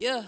Yeah.